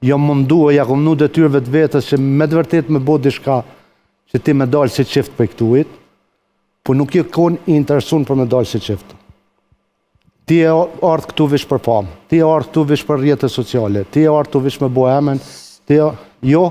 Jom mundu e ja kom vnu detyrë vetëvetes që me të vërtet me bo dishka që ti me dalë si çift prej këtujit, po nuk je kon i interesun për me dalë si çift. Ti ke ardhë këtu veç për famë, ti ke ardhë këtu veç për rrjete sociale, ti ke ardhë këtu veç me bo emën, ti e... Jo,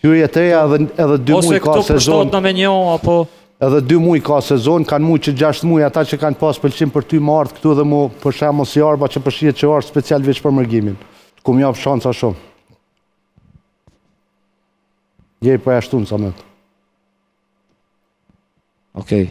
Hyrje të reja edhe, edhe dy muj ka sezon. Në me njo, apo... Edhe dy muj ka sezon, kanë mujt që gjashtë muj, ata që kanë pas pëlqim për ty me ardhë këtu dhe mu për shembull si Arba që po shihet që ka ardhë special veç për Mërgimin. T'kom jap shansa shumë. Gjej për po e ashtunë, Samet. Okej. Okay.